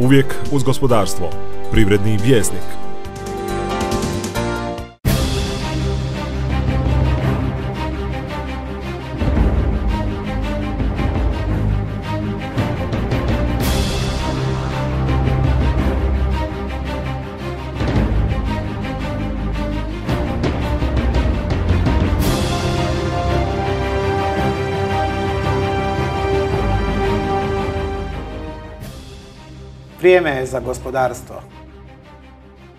Uvijek uz gospodarstvo. Privredni vjesnik. Vrijeme je za gospodarstvo.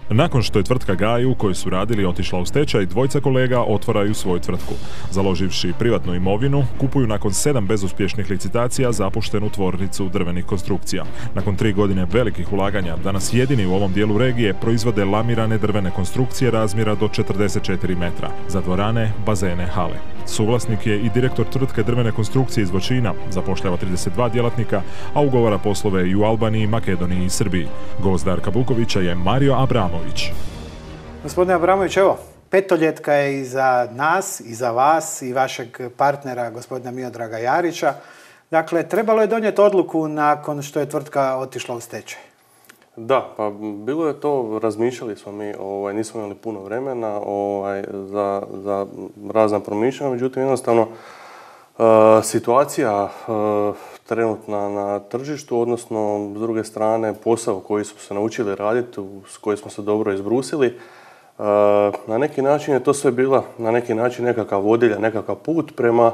Nakon što je tvrtka Gaju u kojoj su radili otišla u stečaj, dvojca kolega otvaraju svoju tvrtku. Založivši privatnu imovinu, kupuju nakon sedam bezuspješnih licitacija zapuštenu tvornicu drvenih konstrukcija. Nakon tri godine velikih ulaganja, danas jedini u ovom dijelu regije proizvode lamirane drvene konstrukcije razmjera do 44 metra za dvorane, bazene, hale. Suvlasnik je i direktor tvrtke drvene konstrukcije iz Vočina, zapošljava 32 djelatnika, a ugovara poslove i u Albaniji, Makedoniji i Srbiji. Gost Darka Vukovića je Mario Abramović. Gospodine Abramović, evo, petoljetka je i za nas, i za vas, i vašeg partnera, gospodina Miodraga Jarića. Dakle, trebalo je donijeti odluku nakon što je tvrtka otišla u stečaj. Da, pa bilo je to, razmišljali smo mi, ovaj, nismo imali puno vremena ovaj, za, za razna promišljanja, međutim jednostavno e, situacija e, trenutna na tržištu, odnosno s druge strane posao koji smo se naučili raditi, s koji smo se dobro izbrusili, e, na neki način je to sve bila na neki način nekakav vodilja, nekakav put prema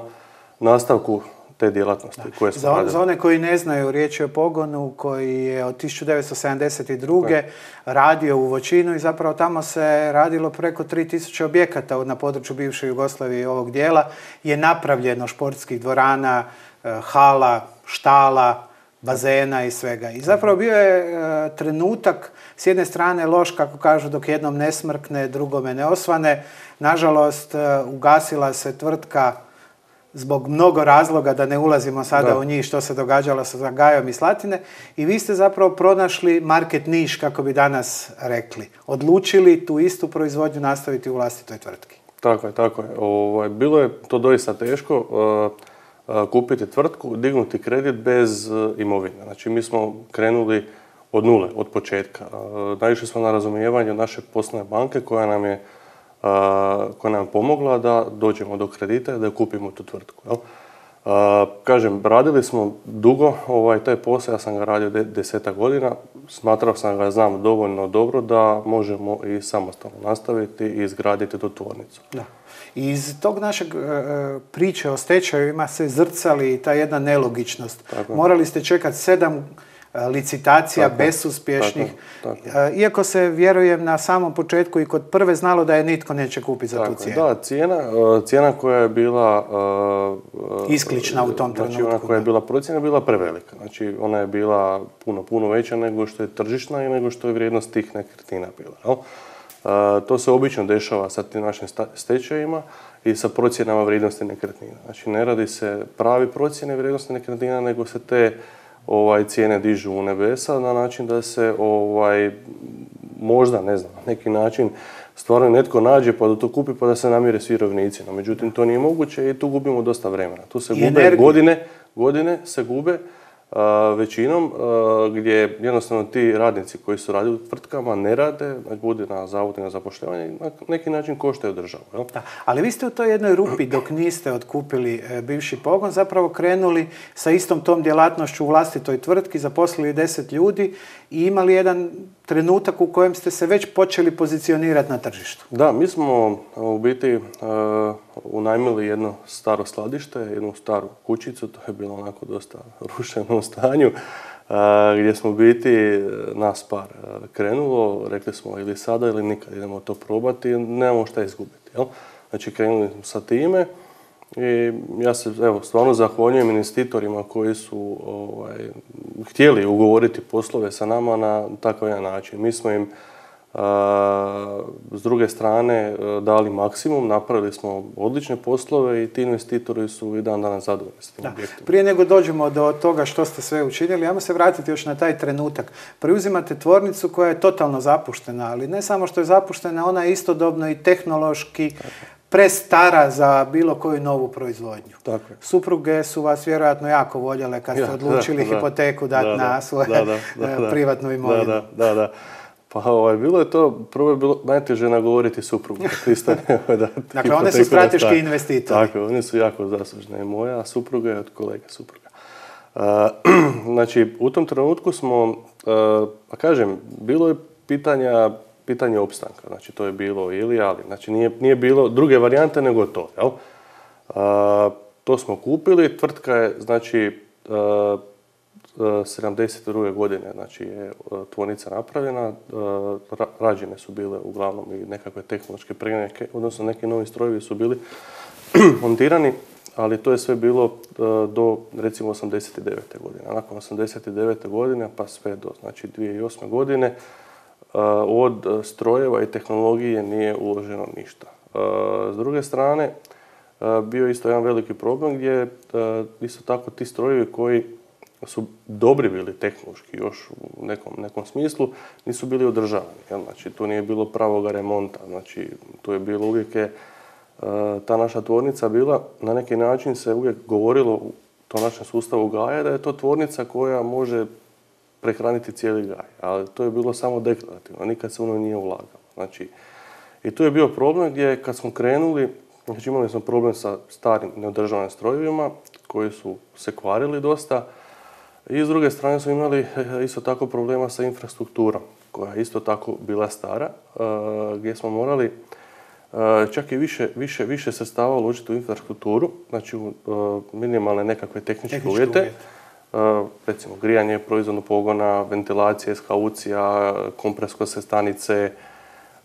nastavku te djelatnosti koje smo za, za one koji ne znaju, riječ je o pogonu koji je od 1972. radio u Voćinu i zapravo tamo se radilo preko 3000 objekata na području bivše Jugoslavije i ovog dijela. Je napravljeno športskih dvorana, e, hala, štala, bazena i svega. I zapravo bio je e, trenutak, s jedne strane loš, kako kažu, dok jednom ne smrkne, drugome ne osvane. Nažalost, e, ugasila se tvrtka zbog mnogo razloga, da ne ulazimo sada u njih što se događalo sa Gajom i Slatine. I vi ste zapravo pronašli market niš, kako bi danas rekli. Odlučili tu istu proizvodnju nastaviti u vlastitoj tvrtki. Tako je, tako je. Ovaj, bilo je to doista teško uh, uh, kupiti tvrtku, dignuti kredit bez uh, imovine. Znači mi smo krenuli od nule, od početka. Naišli smo na razumijevanje naše poslovne banke koja nam je koja nam pomogla da dođemo do kredita i da kupimo tu tvrtku. Jel? kažem, radili smo dugo ovaj, taj posao, ja sam ga radio deseta godina, smatrao sam ga znam dovoljno dobro da možemo i samostalno nastaviti i izgraditi tu tvornicu. Da. Iz tog našeg e, priče o stečajevima se zrcali ta jedna nelogičnost. Morali ste čekati sedam licitacija tako, bezuspješnih. Iako se, vjerujem, na samom početku i kod prve znalo da je nitko neće kupiti za tu cijenu. Da, cijena, e, cijena koja je bila... E, Isklična u tom trenutku. Znači ona koja je bila procjena bila prevelika. Znači ona je bila puno, puno veća nego što je tržišna i nego što je vrijednost tih nekretnina bila. To se obično dešava sa tim našim stečajima i sa procjenama vrijednosti nekretnina. Znači ne radi se pravi procjene vrijednosti nekretnina, nego se te ovaj, cijene dižu u nebesa na način da se ovaj, možda, ne znam, na neki način stvarno netko nađe pa da to kupi pa da se namire svi rovnici. No, međutim, to nije moguće i tu gubimo dosta vremena. Tu se gube godine, godine se gube većinom gdje jednostavno ti radnici koji su radili u tvrtkama ne rade, bude na zavodu na zapošljavanje na neki način koštaju državu. Jel? Da. Ali vi ste u toj jednoj rupi dok niste otkupili e, bivši pogon zapravo krenuli sa istom tom djelatnošću u vlastitoj tvrtki, zaposlili deset ljudi i imali jedan trenutak u kojem ste se već počeli pozicionirati na tržištu. Da, mi smo u biti uh, unajmili jedno staro skladište, jednu staru kućicu, to je bilo onako dosta rušeno stanju, gdje smo u biti nas par krenulo, rekli smo ili sada ili nikad idemo to probati, nemamo šta izgubiti. Jel? Znači krenuli smo sa time i ja se evo, stvarno zahvaljujem investitorima koji su ovaj, htjeli ugovoriti poslove sa nama na takav jedan način. Mi smo im s druge strane e, dali maksimum, napravili smo odlične poslove i ti investitori su i dan danas zadovoljni s tim Prije nego dođemo do toga što ste sve učinili, ajmo se vratiti još na taj trenutak. Preuzimate tvornicu koja je totalno zapuštena, ali ne samo što je zapuštena, ona je istodobno i tehnološki prestara za bilo koju novu proizvodnju. Tako je. Supruge su vas vjerojatno jako voljele kad ste odlučili da, hipoteku dati Da, na svoje da, da, da, e, da. privatnu imovinu. Da, da, da. Pa ovaj, bilo je to, prvo je bilo najteže nagovoriti suprugu. Dakle, one su strateški investitori. Tako, one su jako zaslužne. Moja supruga je od kolega supruga. A, znači, u tom trenutku smo, a, pa kažem, bilo je pitanja, pitanje opstanka. Znači, to je bilo ili ali. Znači, nije, nije bilo druge varijante nego to, jel? A, to smo kupili, tvrtka je, znači, a, a, 72. godine, znači, je tvornica napravljena, a, ra- rađene su bile uglavnom i nekakve tehnološke preneke, odnosno neki novi strojevi su bili montirani, ali to je sve bilo do recimo 89. godine. Nakon 89. godine pa sve do znači 2008. godine od strojeva i tehnologije nije uloženo ništa. S druge strane, bio je isto jedan veliki problem gdje isto tako ti strojevi koji su dobri bili tehnološki još u nekom, nekom smislu, nisu bili održavani. Jel? Znači, tu nije bilo pravoga remonta. Znači, tu je bilo uvijek je, ta naša tvornica bila, na neki način se uvijek govorilo u tom našem sustavu gaja da je to tvornica koja može prehraniti cijeli gaj. Ali to je bilo samo deklarativno, nikad se ono nije ulagalo. Znači, i tu je bio problem gdje kad smo krenuli, znači imali smo problem sa starim neodržavanim strojevima koji su se kvarili dosta i s druge strane smo imali eh, isto tako problema sa infrastrukturom koja je isto tako bila stara, eh, gdje smo morali eh, čak i više, više, više sredstava uložiti u infrastrukturu, znači u minimalne nekakve tehničke, Tehničke uvjete. uvjete. Uh, recimo grijanje proizvodnog pogona, ventilacija, eskaucija, kompresorske stanice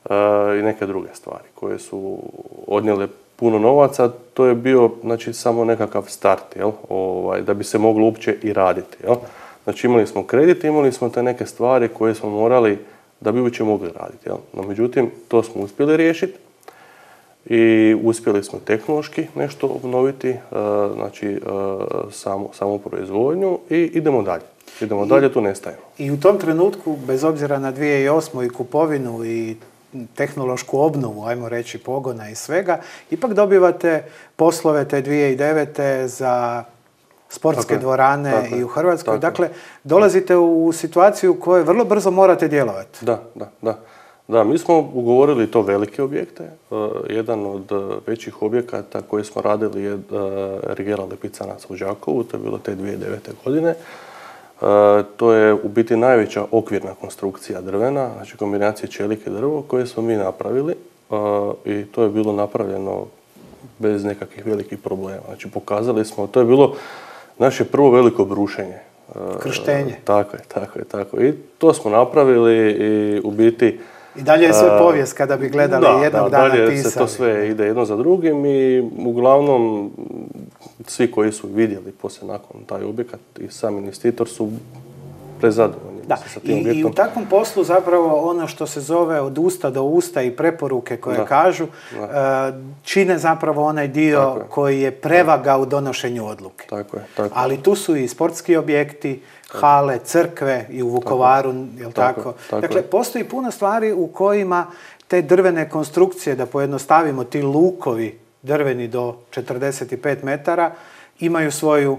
uh, i neke druge stvari koje su odnijele puno novaca. To je bio znači, samo nekakav start jel? Ovaj, da bi se moglo uopće i raditi. Jel? Znači imali smo kredit, imali smo te neke stvari koje smo morali da bi uopće mogli raditi. Jel? No međutim, to smo uspjeli riješiti i uspjeli smo tehnološki nešto obnoviti, e, znači e, samu, samu proizvodnju i idemo dalje. Idemo dalje, tu ne stajemo. I u tom trenutku, bez obzira na 2008. i kupovinu i tehnološku obnovu, ajmo reći, pogona i svega, ipak dobivate poslove te 2009. za sportske Tako dvorane i u Hrvatskoj. tako je. Dakle, dolazite u situaciju u kojoj vrlo brzo morate djelovati. Da, da, da. Da, mi smo ugovorili to velike objekte. E, jedan od e, većih objekata koje smo radili je e, Rigela Lipicanac u Đakovu, to je bilo te 2009. godine. To je u biti najveća okvirna konstrukcija drvena, znači kombinacije čelike i drvo koje smo mi napravili i to je bilo napravljeno bez nekakvih velikih problema. Znači pokazali smo, to je bilo naše prvo veliko brušenje. Krštenje. Tako je, tako je, tako je. I to smo napravili i u biti... I dalje je sve povijest kada bi gledali da, jednog da, dana dalje pisali. se to sve ide jedno za drugim i uglavnom svi koji su vidjeli poslije nakon taj objekat i sam investitor su prezadovoljni Da, sa I, tim i u objektom. takvom poslu zapravo ono što se zove od usta do usta i preporuke koje Da, kažu, e, čine zapravo onaj dio Tako je. koji je prevaga u donošenju odluke. Tako je, tako. Ali tu su i sportski objekti, hale, crkve i u Vukovaru, jel Tako tako? tako dakle, postoji puno stvari u kojima te drvene konstrukcije, da pojednostavimo, ti lukovi drveni do 45 metara, imaju svoju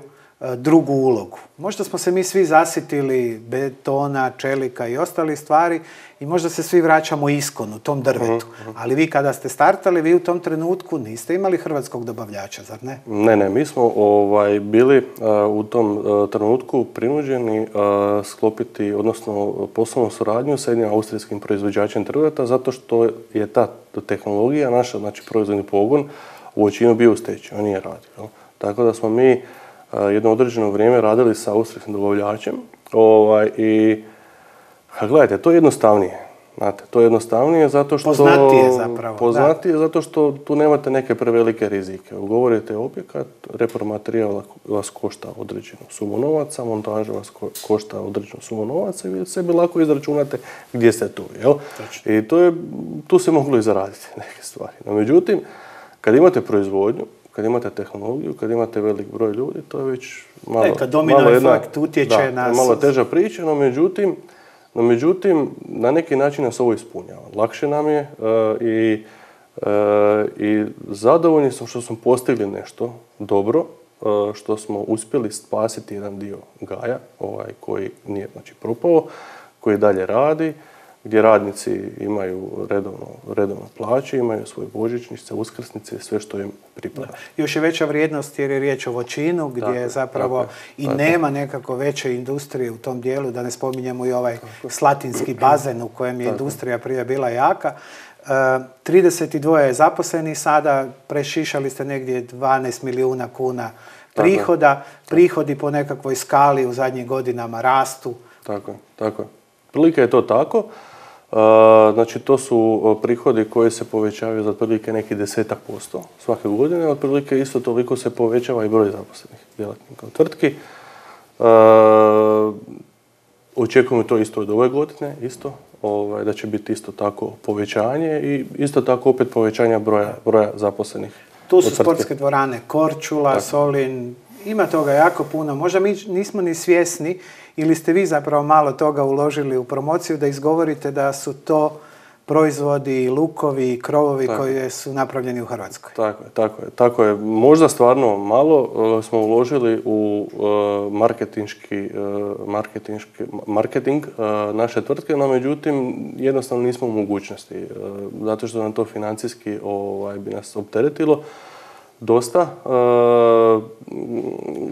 drugu ulogu. Možda smo se mi svi zasitili betona, čelika i ostalih stvari i možda se svi vraćamo iskonu, tom drvetu. Ali vi kada ste startali, vi u tom trenutku niste imali hrvatskog dobavljača, zar ne? Ne, ne, mi smo ovaj, bili a, u tom a, trenutku prinuđeni a, sklopiti, odnosno poslovnu suradnju sa jednim austrijskim proizvođačem drveta zato što je ta tehnologija, naša, znači proizvodni pogon, u većinu bio u stečaju, on nije radio. Tako da smo mi jedno određeno vrijeme radili sa austrijskim dobavljačem ovaj, i a gledajte, to je jednostavnije. Znate, to je jednostavnije zato što... Poznatije zapravo, da. Poznatije zato što tu nemate neke prevelike rizike. Ugovorite objekat, repromaterijal vas košta određenu sumu novaca, montaža vas ko- košta određenu sumu novaca i vi sebi lako izračunate gdje ste tu. Jel? I to je, tu se moglo i zaraditi neke stvari. No međutim, kad imate proizvodnju, kad imate tehnologiju, kad imate velik broj ljudi, to je već malo... E, kad domino malo jedna- efekt utječe da, na malo teža priča, no međutim, no međutim, na neki način nas ovo ispunjava. Lakše nam je e, i I zadovoljni smo što smo postigli nešto dobro, što smo uspjeli spasiti jedan dio Gaja, ovaj koji nije znači propao, koji dalje radi, gdje radnici imaju redovno, redovno plaće, imaju svoje božićnice, uskrsnice, sve što im pripada. Još je veća vrijednost jer je riječ o voćinu gdje zapravo i nema nekako veće industrije u tom dijelu, da ne spominjemo i ovaj slatinski bazen u kojem je industrija prije bila jaka. 32 je zaposleni sada, prešišali ste negdje 12 milijuna kuna prihoda. Prihodi po nekakvoj skali u zadnjim godinama rastu. Tako tako je. Prilike je to tako. Znači, to su prihodi koji se povećavaju za otprilike neki desetak posto svake godine. Otprilike isto toliko se povećava i broj zaposlenih djelatnika u tvrtki. Očekujemo to isto od ove godine, isto, ovaj, da će biti isto tako povećanje i isto tako opet povećanja broja, broja zaposlenih. Tu su sportske dvorane, Korčula, Solin, ima toga jako puno. Možda mi nismo ni svjesni ili ste vi zapravo malo toga uložili u promociju da izgovorite da su to proizvodi, lukovi, krovovi koji su napravljeni u Hrvatskoj. Tako je, tako je. Tako je. Možda stvarno malo uh, smo uložili u uh, marketinški, uh, marketing naše tvrtke, no međutim jednostavno nismo u mogućnosti, zato što nam to financijski ovaj, bi nas opteretilo dosta.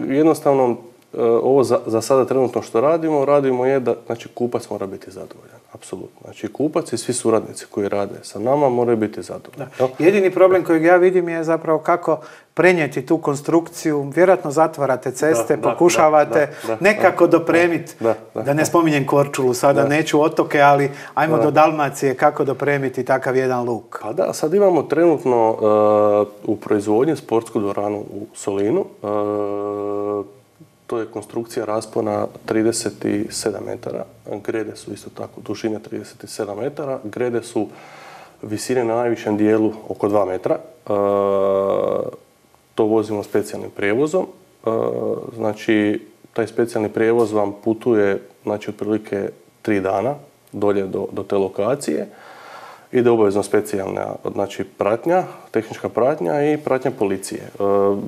Jednostavno ovo za, za sada trenutno što radimo, radimo je da znači, kupac mora biti zadovoljan. Apsolutno. Znači kupac i svi suradnici koji rade sa nama moraju biti zadovoljni. Jedini problem kojeg ja vidim je zapravo kako prenijeti tu konstrukciju. Vjerojatno zatvarate ceste, pokušavate nekako dopremiti, da ne spominjem Korčulu, sada neću otoke, ali ajmo do Dalmacije, kako dopremiti takav jedan luk. Pa da, sad imamo trenutno uh, u proizvodnji sportsku dvoranu u Solinu. Uh, to je konstrukcija raspona 37 metara. Grede su isto tako dužine 37 metara. Grede su visine na najvišem dijelu oko 2 metra. E, to vozimo specijalnim prijevozom. E, znači, taj specijalni prijevoz vam putuje znači, otprilike 3 dana dolje do, do te lokacije ide obavezno specijalna znači, pratnja, tehnička pratnja i pratnja policije. E,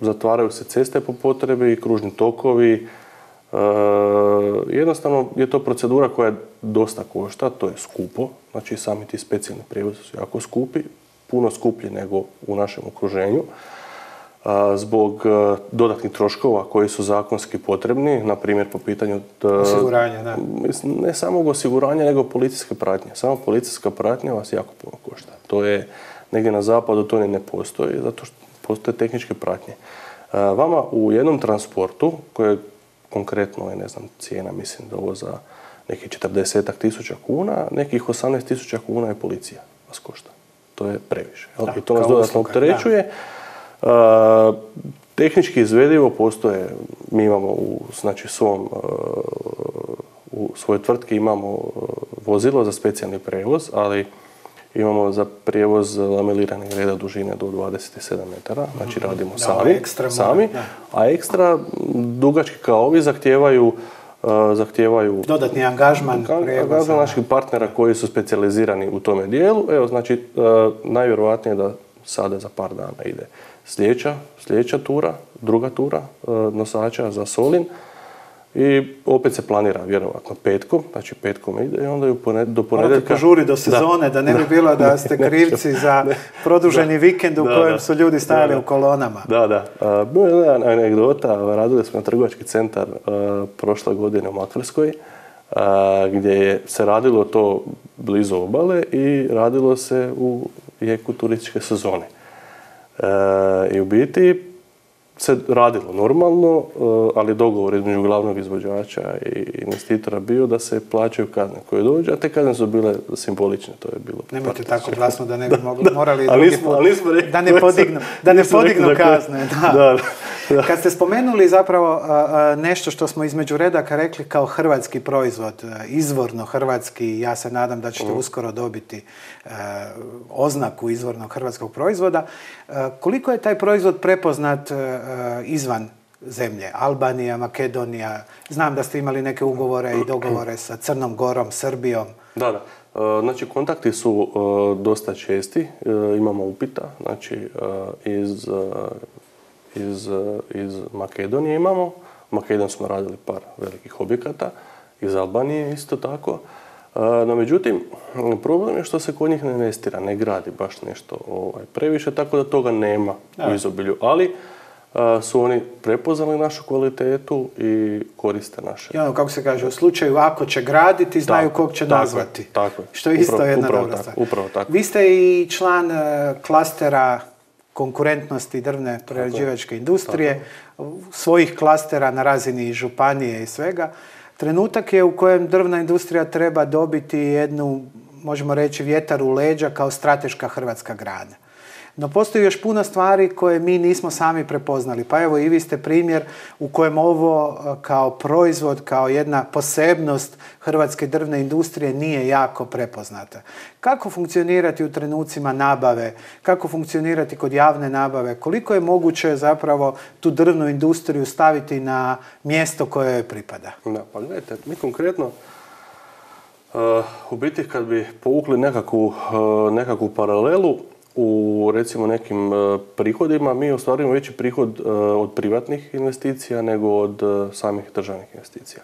zatvaraju se ceste po potrebi, kružni tokovi. E, jednostavno je to procedura koja dosta košta, to je skupo. Znači sami ti specijalni prijevozi su jako skupi, puno skuplji nego u našem okruženju zbog e, dodatnih troškova koji su zakonski potrebni, na primjer po pitanju... E, osiguranja, da. Ne samo osiguranja, nego policijske pratnje. Samo policijska pratnja vas jako puno košta. To je, negdje na zapadu to ne postoji, zato što postoje tehničke pratnje. E, vama u jednom transportu, koje konkretno je, ne znam, cijena, mislim da ovo za nekih 40 tisuća kuna, nekih 18 tisuća kuna je policija vas košta. To je previše. I to vas dodatno opterećuje. Tehnički izvedivo postoje, mi imamo u znači, svom, u svojoj tvrtki imamo vozilo za specijalni prevoz, ali imamo za prijevoz lameliranih reda dužine do 27 metara, znači mhm. radimo sami, sami a ekstra dugački kao ovi zahtijevaju zahtijevaju dodatni angažman angažman naših partnera koji su specijalizirani u tome dijelu. Evo, znači, najvjerojatnije da sada za par dana ide. Sljedeća, sljedeća tura, druga tura e, nosača za Solin i opet se planira vjerovatno petkom, znači petkom ide i onda ju do ponedjeljka... požuri do sezone, da, ne bi bilo da ste krivci za produženi vikend u kojem su ljudi stajali u kolonama. Da, da. Bila je jedna anegdota, radili smo na trgovački centar e, prošle godine u Makarskoj, gdje je se radilo to blizu obale i radilo se u jeku turističke sezone. E, I u biti se radilo normalno, e, ali dogovor između glavnog izvođača i investitora bio da se plaćaju kazne koje dođe, a te kazne su bile simbolične, to je bilo. Nemojte tako glasno da ne bi mogli, morali drugi put, da ne podignu, da ne podignu kazne. Da. Kad ste spomenuli zapravo nešto što smo između redaka rekli kao hrvatski proizvod, izvorno hrvatski, ja se nadam da ćete mm. uskoro dobiti oznaku izvornog hrvatskog proizvoda, koliko je taj proizvod prepoznat izvan zemlje, Albanija, Makedonija. Znam da ste imali neke ugovore i dogovore sa Crnom Gorom, Srbijom. Da, da. E, znači, kontakti su e, dosta česti, imamo upita, znači, iz, iz, iz Makedonije imamo, Makedon smo radili par velikih objekata, iz Albanije isto tako. No međutim, problem je što se kod njih ne investira, ne gradi baš nešto ovaj, previše, tako da toga nema u izobilju. Ali su oni prepoznali našu kvalitetu i koriste naše. I ono, kako se kaže, u slučaju ako će graditi, znaju kog će nazvati. Tako je. Što je isto jedna dobra stvar. Upravo tako. Vi ste i član e, klastera konkurentnosti drvne prerađivačke industrije, svojih klastera na razini županije i svega. Trenutak je u kojem drvna industrija treba dobiti jednu, možemo reći, vjetar u leđa kao strateška hrvatska grana. No postoji još puno stvari koje mi nismo sami prepoznali. Pa evo i vi ste primjer u kojem ovo e, kao proizvod, kao jedna posebnost hrvatske drvne industrije nije jako prepoznata. Kako funkcionirati u trenucima nabave? Kako funkcionirati kod javne nabave? Koliko je moguće zapravo tu drvnu industriju staviti na mjesto koje joj pripada? Da, pa gledajte, mi konkretno uh, u biti kad bi povukli nekakvu, uh, nekakvu paralelu, u recimo nekim e, prihodima mi ostvarujemo veći prihod e, od privatnih investicija nego od e, samih državnih investicija.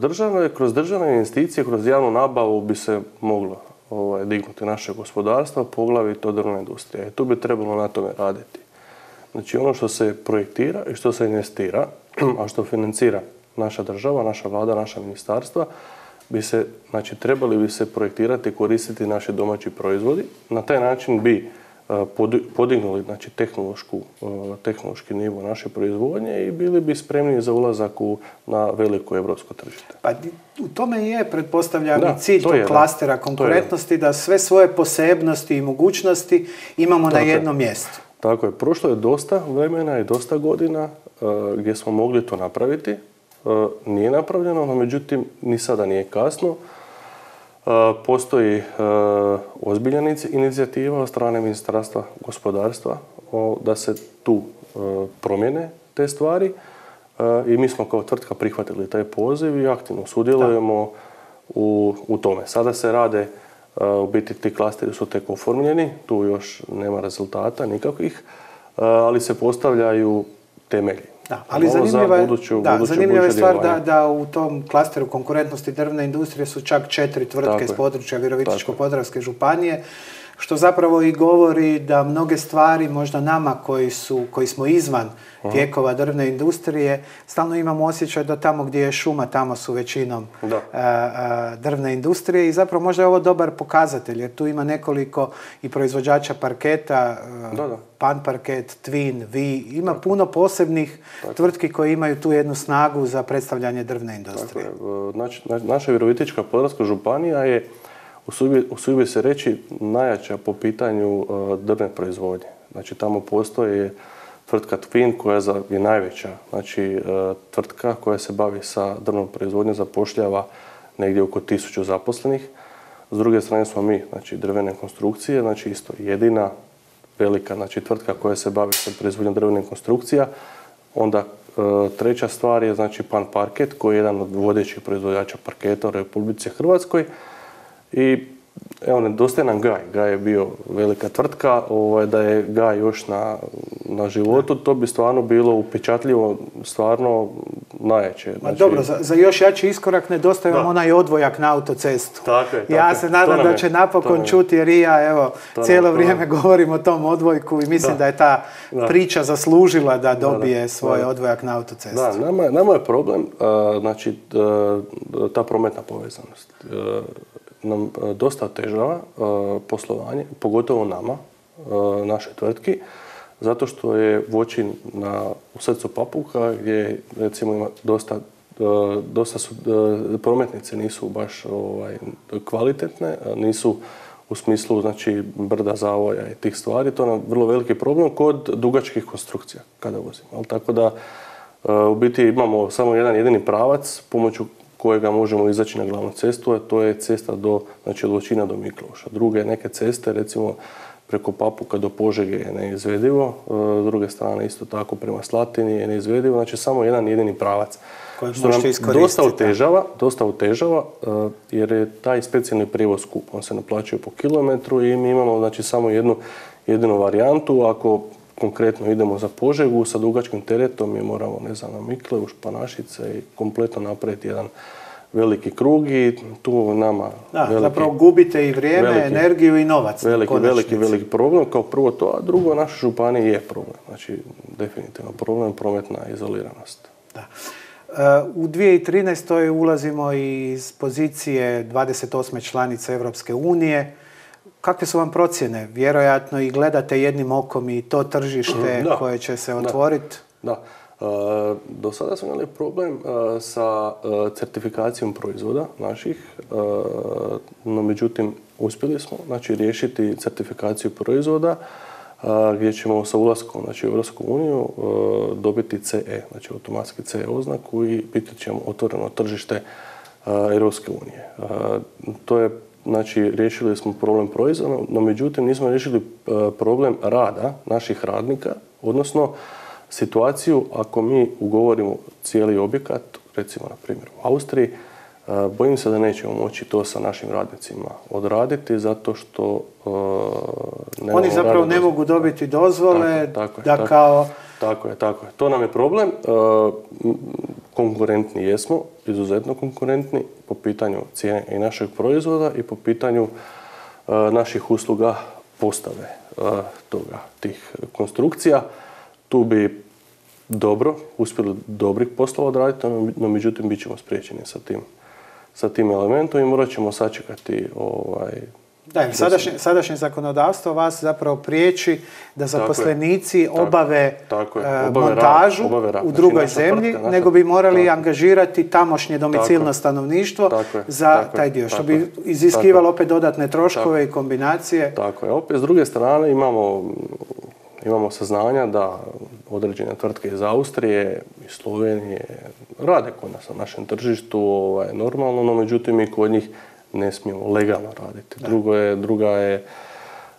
Državne, kroz državne investicije, kroz javnu nabavu bi se moglo ovaj, dignuti naše gospodarstvo, poglavito drvna industrija. I tu bi trebalo na tome raditi. Znači ono što se projektira i što se investira, a što financira naša država, naša vlada, naša ministarstva, bi se, znači trebali bi se projektirati i koristiti naši domaći proizvodi. Na taj način bi e, podignuli znači, tehnološku, e, tehnološki nivo naše proizvodnje i bili bi spremni za ulazak u, na veliko evropsko tržište. Pa u tome je, pretpostavljam, i cilj tog klastera konkurentnosti, da sve svoje posebnosti i mogućnosti imamo na jednom mjestu. Tako je. Prošlo je dosta vremena i dosta godina e, gdje smo mogli to napraviti. E, nije napravljeno, no međutim ni sada nije kasno. E, postoji e, ozbiljna inicijativa od strane Ministarstva gospodarstva da se tu promjene te stvari i mi smo kao tvrtka prihvatili taj poziv i aktivno sudjelujemo u, u tome. Sada se rade, u biti ti klasteri su tek oformljeni, tu još nema rezultata nikakvih, ali se postavljaju temelji. Da, ali zanimljiva je, da, zanimljiva je stvar da, da u tom klasteru konkurentnosti drvne industrije su čak četiri tvrtke iz područja Virovitičko-Podravske županije što zapravo i govori da mnoge stvari možda nama koji, su, koji smo izvan tijekova drvne industrije, stalno imamo osjećaj da tamo gdje je šuma, tamo su većinom drvne industrije i zapravo možda je ovo dobar pokazatelj jer tu ima nekoliko i proizvođača parketa, Pan Parket, Twin, Vi, ima puno posebnih tvrtki koje imaju tu jednu snagu za predstavljanje drvne industrije. Znači, naša Virovitička podravska županija je usudio bi se reći najjača po pitanju e, drvne proizvodnje. Znači tamo postoji tvrtka Twin koja je najveća znači, e, tvrtka koja se bavi sa drvnom proizvodnjom, zapošljava negdje oko tisuću zaposlenih. S druge strane smo mi, znači drvene konstrukcije, znači isto jedina velika znači, tvrtka koja se bavi sa proizvodnjom drvenih konstrukcija. Onda e, treća stvar je znači Pan Parket koji je jedan od vodećih proizvođača parketa u Republici Hrvatskoj i evo, nedostaje nam Gaj. Gaj je bio velika tvrtka, ovaj, da je Gaj još na, na životu, to bi stvarno bilo upečatljivo, stvarno najjače. Znači... dobro, za, za, još jači iskorak nedostaje vam onaj odvojak na autocestu. Tako je, ja se nadam da će napokon čuti jer i ja, evo, cijelo vrijeme govorim o tom odvojku i mislim da, je ta priča zaslužila da dobije svoj odvojak na autocestu. Da, nama, nama je problem, znači, ta prometna povezanost nam e, dosta težava e, poslovanje, pogotovo nama, e, naše tvrtki, zato što je Voćin na, u srcu Papuka gdje recimo ima dosta, dosta su, prometnice nisu baš ovaj, kvalitetne, nisu u smislu znači, brda zavoja i tih stvari. To je nam vrlo veliki problem kod dugačkih konstrukcija kada vozimo. Tako da u biti imamo samo jedan jedini pravac pomoću kojega možemo izaći na glavnu cestu, a to je cesta do, znači od Voćina do Mikloša. Druge neke ceste, recimo preko Papuka do Požege je neizvedivo, e, s druge strane isto tako prema Slatini je neizvedivo, znači samo jedan jedini pravac. što nam dosta otežava, dosta otežava e, jer je taj specijalni prijevoz skup. On se naplaćuje po kilometru i mi imamo znači samo jednu jedinu varijantu. Ako konkretno idemo za Požegu sa dugačkim teretom mi moramo ne znam na Mikle, u Španašice i kompletno napraviti jedan veliki krug i tu nama... Da, zapravo gubite i vrijeme, energiju i novac. Veliki, veliki, veliki problem. Kao prvo to, a drugo našoj županiji je problem. Znači, definitivno problem prometna izoliranost. Da. E, u 2013. ulazimo iz pozicije 28. članice Europske unije. Kakve su vam procjene? Vjerojatno i gledate jednim okom i to tržište koje će se otvoriti? Da. E, do sada smo imali problem e, sa e, certifikacijom proizvoda naših, no međutim uspjeli smo znači, riješiti certifikaciju proizvoda gdje ćemo sa ulaskom znači, u Europsku uniju dobiti CE, znači automatski CE oznaku i biti ćemo otvoreno tržište Europske unije. To je Znači, riješili smo problem proizvoda, no međutim nismo riješili problem rada naših radnika, odnosno situaciju ako mi ugovorimo cijeli objekat, recimo na primjer u Austriji, e, bojim se da nećemo moći to sa našim radnicima odraditi zato što uh, Oni zapravo ne mogu dobiti dozvole tako, da tako, kao... Tako je, tako je. To nam je problem. E, konkurentni jesmo, izuzetno konkurentni po pitanju cijene i našeg proizvoda i po pitanju naših usluga postave toga, tih konstrukcija. Tu bi dobro, uspjeli dobrih poslova odraditi, no međutim bit ćemo spriječeni sa tim, sa tim elementom i morat ćemo sačekati ovaj, da, sadašnje, sadašnje zakonodavstvo vas zapravo priječi da zaposlenici obave, e, montažu u drugoj znači, zemlji, nego bi morali angažirati tamošnje domicilno stanovništvo za taj dio, što bi iziskivalo opet dodatne troškove i kombinacije. Tako je. Opet s druge strane imamo imamo saznanja da određene tvrtke iz Austrije i Slovenije rade kod nas na našem tržištu ovaj, normalno, no međutim mi kod njih ne smijemo legalno raditi. Drugo je, druga je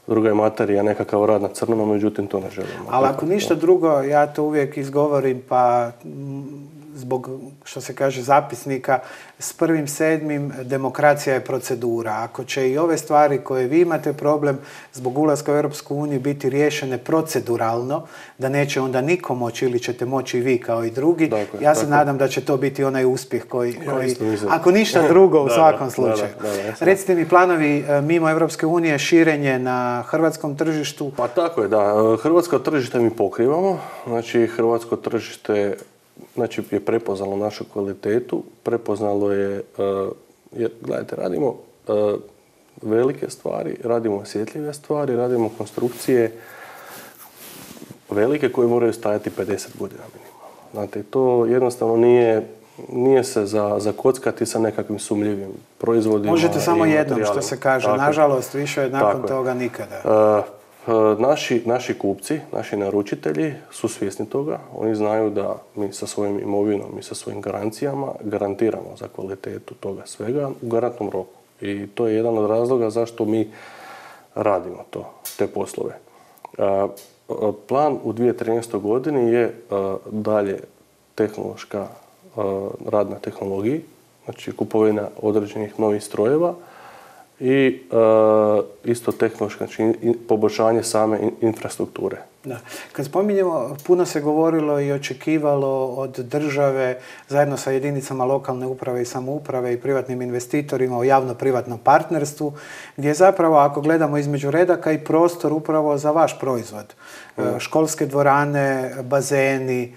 druga je materija, nekakav rad na crno, međutim to ne želimo. Ali ako ništa drugo, ja to uvijek izgovorim, pa zbog, što se kaže, zapisnika, s prvim sedmim demokracija je procedura. Ako će i ove stvari koje vi imate problem zbog ulaska u Europsku uniju biti riješene proceduralno, da neće onda niko moći ili ćete moći i vi kao i drugi, ja se nadam da će to biti onaj uspjeh koji, koji ako ništa drugo u svakom slučaju. Recite mi planovi e, mimo Europske unije, širenje na hrvatskom tržištu? Pa tako je, da. Hrvatsko tržište mi pokrivamo. Znači, hrvatsko tržište znači, je prepoznalo našu kvalitetu, prepoznalo je, uh, jer gledajte, radimo uh, velike stvari, radimo osjetljive stvari, radimo konstrukcije velike koje moraju stajati 50 godina minimalno. Znate, to jednostavno nije, nije se za, za kockati sa nekakvim sumljivim proizvodima. Možete samo jednom, što se kaže. Nažalost, više nakon toga nikada. Uh, naši, naši kupci, naši naručitelji su svjesni toga. Oni znaju da mi sa svojim imovinom i sa svojim garancijama garantiramo za kvalitetu toga svega u garantnom roku. I to je jedan od razloga zašto mi radimo to, te poslove. E, plan u 2013. godini je e, dalje tehnološka rad na tehnologiji, znači kupovina određenih novih strojeva, i uh, isto tehnološko, znači poboljšanje same infrastrukture. Da. Kad spominjemo, puno se govorilo i očekivalo od države zajedno sa jedinicama lokalne uprave i samouprave i privatnim investitorima o javno-privatnom partnerstvu, gdje zapravo, ako gledamo između redaka, i prostor upravo za vaš proizvod. Mm. Školske dvorane, bazeni,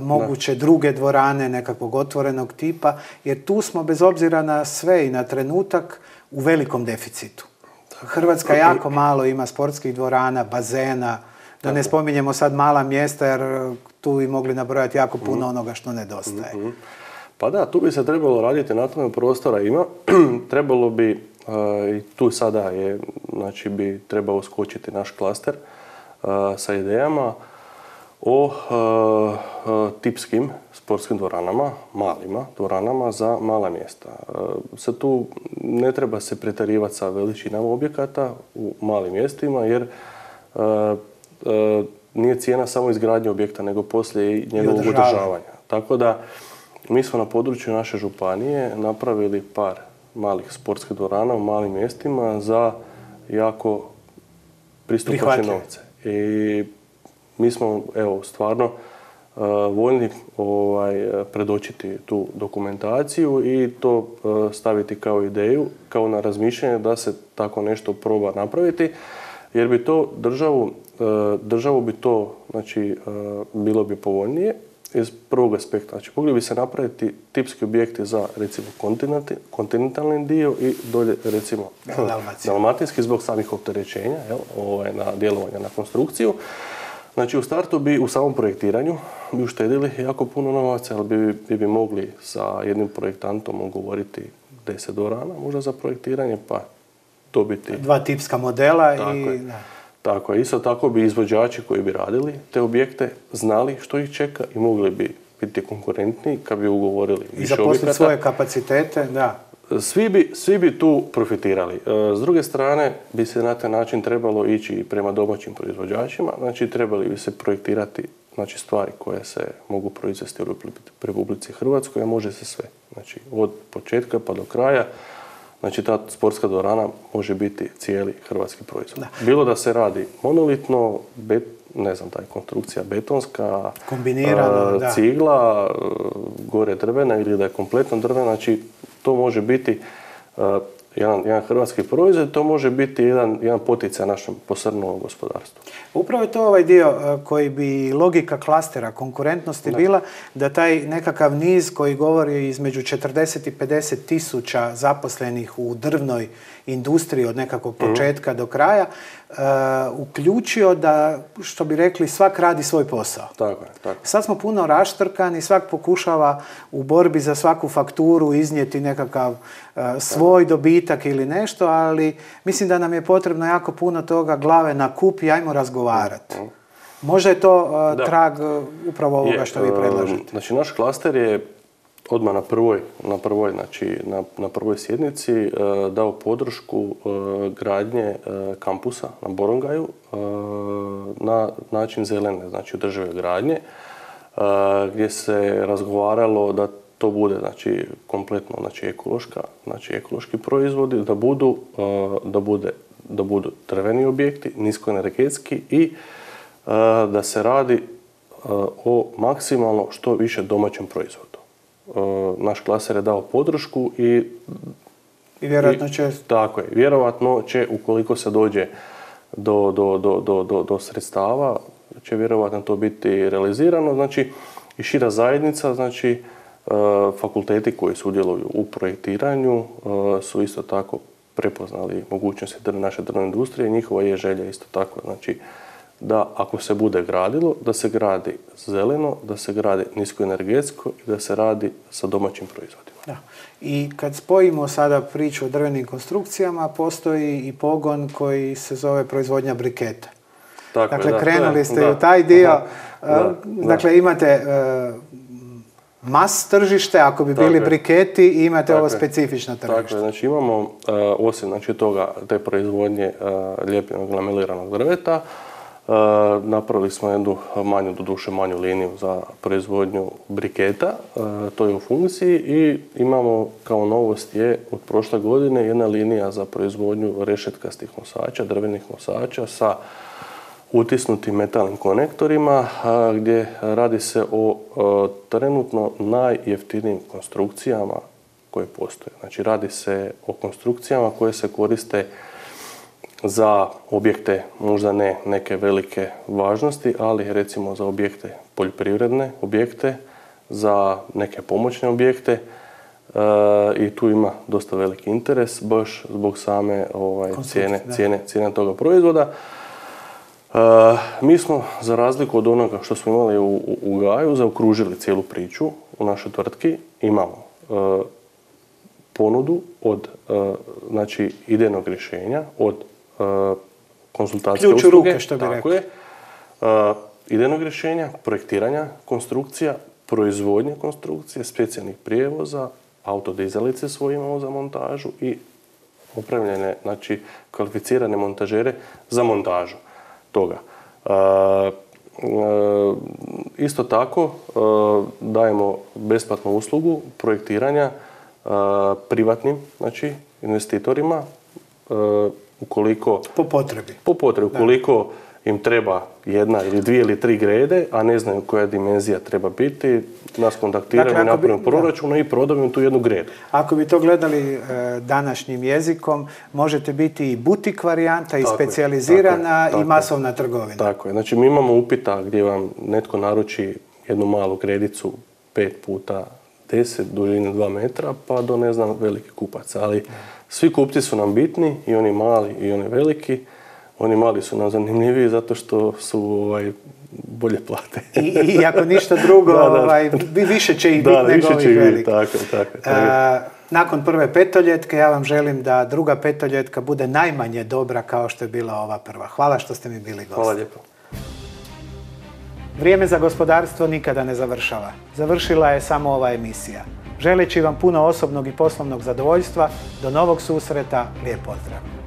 moguće druge dvorane nekakvog otvorenog tipa, jer tu smo bez obzira na sve i na trenutak u velikom deficitu. Hrvatska jako malo ima sportskih dvorana, bazena, da ne spominjemo sad mala mjesta jer tu bi mogli nabrojati jako puno mhm. onoga što nedostaje. Mhm. Pa da, tu bi se trebalo raditi, na tome prostora ima. trebalo bi, i tu sada je, znači bi trebao skočiti naš klaster sa idejama o tipskim sportskim dvoranama, malima dvoranama za mala mjesta. Sad tu ne treba se pretarivati sa veličinama objekata u malim mjestima jer nije cijena samo izgradnje objekta, nego poslije i njegovog održavanja. Tako da mi smo na području naše županije napravili par malih sportskih dvorana u malim mjestima za jako pristupačne novce. I mi smo, evo, stvarno uh, voljni ovaj, predočiti tu dokumentaciju i to uh, staviti kao ideju, kao na razmišljanje da se tako nešto proba napraviti, jer bi to državu, uh, državu bi to, znači, bilo bi povoljnije iz prvog aspekta. Znači, mogli bi se napraviti tipski objekti za, recimo, kontinentalni dio i dolje, recimo, dalmatinski zbog samih opterećenja, jel, ovaj, na djelovanja na konstrukciju. Znači, u startu bi u samom projektiranju bi uštedili jako puno novaca, ali bi, bi, bi mogli sa jednim projektantom ugovoriti 10 dorana možda za projektiranje, pa dobiti... Dva tipska modela i... Tako je. Isto tako bi izvođači koji bi radili te objekte znali što ih čeka i mogli bi biti konkurentni kad bi ugovorili I zaposliti svoje kapacitete, da. Svi bi, svi bi tu profitirali. E, s druge strane bi se na taj način trebalo ići prema domaćim proizvođačima, znači trebali bi se projektirati znači, stvari koje se mogu proizvesti u Republici Hrvatskoj, a može se sve. Znači od početka pa do kraja Znači ta sportska dvorana može biti cijeli hrvatski proizvod. Bilo da se radi monolitno, bet, ne znam, taj konstrukcija betonska, kombinirana, cigla, gore drvena ili da je kompletno drvena, znači to može biti jedan, jedan hrvatski proizvod, to može biti jedan, jedan poticaj našem posrnuom gospodarstvu. Upravo je to ovaj dio e, koji bi logika klastera konkurentnosti bila da taj nekakav niz koji govori između 40 i 50 tisuća zaposlenih u drvnoj industriji od nekakvog mhm. početka do kraja uključio da, što bi rekli, svak radi svoj posao. Tako je, tako. Sad smo puno raštrkani, svak pokušava u borbi za svaku fakturu iznijeti nekakav uh, svoj dobitak ili nešto, ali mislim da nam je potrebno jako puno toga glave na kup i ajmo razgovarati. Mhm. Možda je to uh, trag upravo ovoga što vi predlažete. Znači, naš klaster je odmah na prvoj, na prvoj, znači, na, na prvoj sjednici e, dao podršku e, gradnje e, kampusa na Borongaju na način zelene, znači održive gradnje, gdje se razgovaralo da to bude znači kompletno znači ekološka, znači ekološki proizvodi, da budu, da bude, da budu drveni objekti, niskoenergetski i da se radi o maksimalno što više domaćem proizvodu. E, naš klaser je dao podršku i i vjerojatno će... tako je. Vjerojatno će, ukoliko se dođe do, do, do, do, sredstava, će vjerojatno to biti realizirano. Znači, i šira zajednica, znači, e, fakulteti koji sudjeluju u projektiranju e, su isto tako prepoznali mogućnosti naše drvne industrije. Njihova je želja isto tako, znači, da ako se bude gradilo, da se gradi zeleno, da se gradi niskoenergetsko i da se radi sa domaćim proizvodima. Da. I kad spojimo sada priču o drvenim konstrukcijama, postoji i pogon koji se zove proizvodnja briketa. Tako dakle, krenuli ste u taj dio. dakle, imate uh, mas tržište, ako bi bili briketi, i imate ovo specifično tržište. Tako znači imamo, osim znači, toga, te proizvodnje uh, lijepljenog lameliranog drveta, E, napravili smo jednu manju, doduše manju liniju za proizvodnju briketa, e, to je u funkciji i imamo kao novost je od prošle godine jedna linija za proizvodnju rešetkastih nosača, drvenih nosača sa utisnutim metalnim konektorima gdje radi se o e, trenutno najjeftinijim konstrukcijama koje postoje. Znači radi se o konstrukcijama koje se koriste za objekte možda ne neke velike važnosti, ali recimo za objekte poljoprivredne objekte, za neke pomoćne objekte e, i tu ima dosta veliki interes baš zbog same ovaj, cijene, cijene, cijene toga proizvoda. E, mi smo, za razliku od onoga što smo imali u, u Gaju, zaokružili cijelu priču u našoj tvrtki. Imamo e, ponudu od znači, idejnog rješenja, od konsultacijske usluge. ruke, što bi tako je. idejnog rješenja, projektiranja konstrukcija, proizvodnje konstrukcije, specijalnih prijevoza, autodizelice svoje imamo za montažu i opremljene, znači kvalificirane montažere za montažu toga. E, e, isto tako e, dajemo besplatnu uslugu projektiranja privatnim znači, investitorima ukoliko... Po potrebi. Po potrebi. Ukoliko im treba jedna ili dvije ili tri grede, a ne znaju koja dimenzija treba biti, nas kontaktiraju dakle, i napravimo proračun i prodaju tu jednu gredu. Ako bi to gledali e, današnjim jezikom, možete biti i butik varijanta, i specijalizirana i masovna trgovina. Tako je. Znači mi imamo upita gdje vam netko naruči jednu malu gredicu pet puta 10, dužine 2 metra, pa do ne znam veliki kupac. Ali svi kupci su nam bitni, i oni mali i oni veliki oni mali su nam zanimljiviji zato što su ovaj, bolje plate. I, I, ako ništa drugo, Ovaj, više će ih biti nego ovih veliki. Tako, tako, tako. nakon prve petoljetke ja vam želim da druga petoljetka bude najmanje dobra kao što je bila ova prva. Hvala što ste mi bili gosti. Hvala lijepo. Vrijeme za gospodarstvo nikada ne završava. Završila je samo ova emisija. Želeći vam puno osobnog i poslovnog zadovoljstva, do novog susreta, lijep pozdrav.